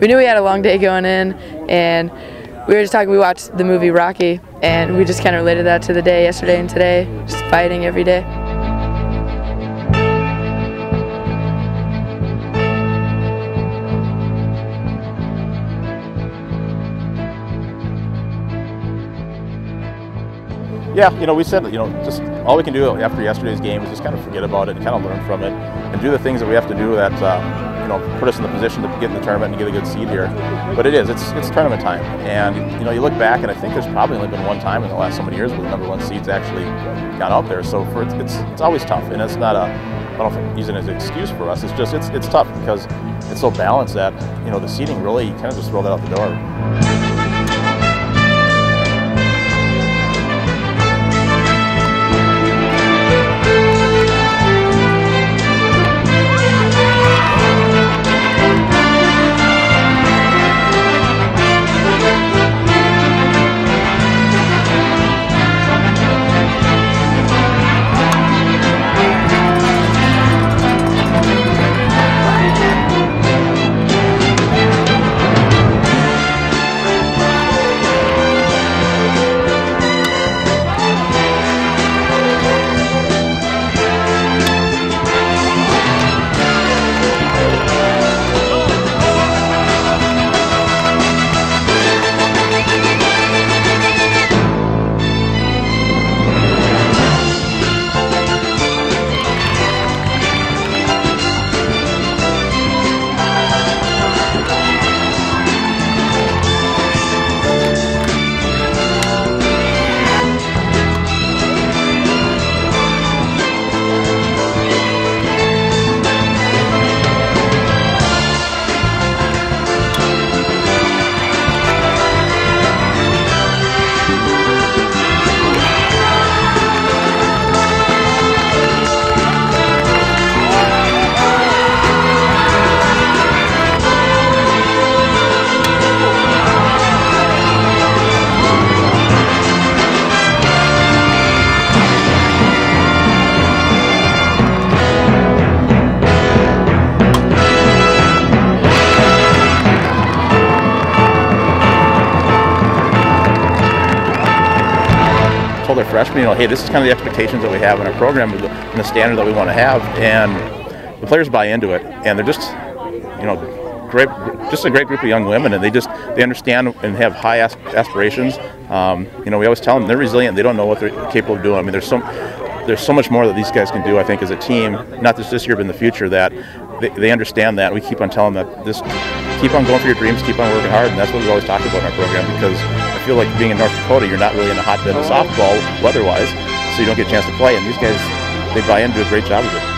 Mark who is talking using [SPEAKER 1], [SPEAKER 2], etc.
[SPEAKER 1] we knew we had a long day going in, and we were just talking. We watched the movie Rocky, and we just kind of related that to the day yesterday and today, just fighting every day.
[SPEAKER 2] Yeah, you know, we said, you know, just all we can do after yesterday's game is just kind of forget about it and kind of learn from it and do the things that we have to do that, uh, you know, put us in the position to get in the tournament and get a good seed here. But it is, it's, it's tournament time. And, you know, you look back and I think there's probably only been one time in the last so many years where the number one seeds actually got out there. So for it's, it's, always tough. And it's not a, I don't know if use it as an excuse for us. It's just, it's, it's tough because it's so balanced that, you know, the seeding really, you kind of just throw that out the door. Freshmen, you know, hey, this is kind of the expectations that we have in our program and the standard that we want to have, and the players buy into it, and they're just, you know, great, just a great group of young women, and they just they understand and have high aspirations. Um, you know, we always tell them they're resilient. They don't know what they're capable of doing. I mean, there's so there's so much more that these guys can do. I think as a team, not just this year but in the future, that they, they understand that. We keep on telling them that this keep on going for your dreams, keep on working hard, and that's what we always talk about in our program because I feel like being in North Dakota, you're not really in a hotbed of softball weather-wise, so you don't get a chance to play, and these guys, they buy in do a great job of it.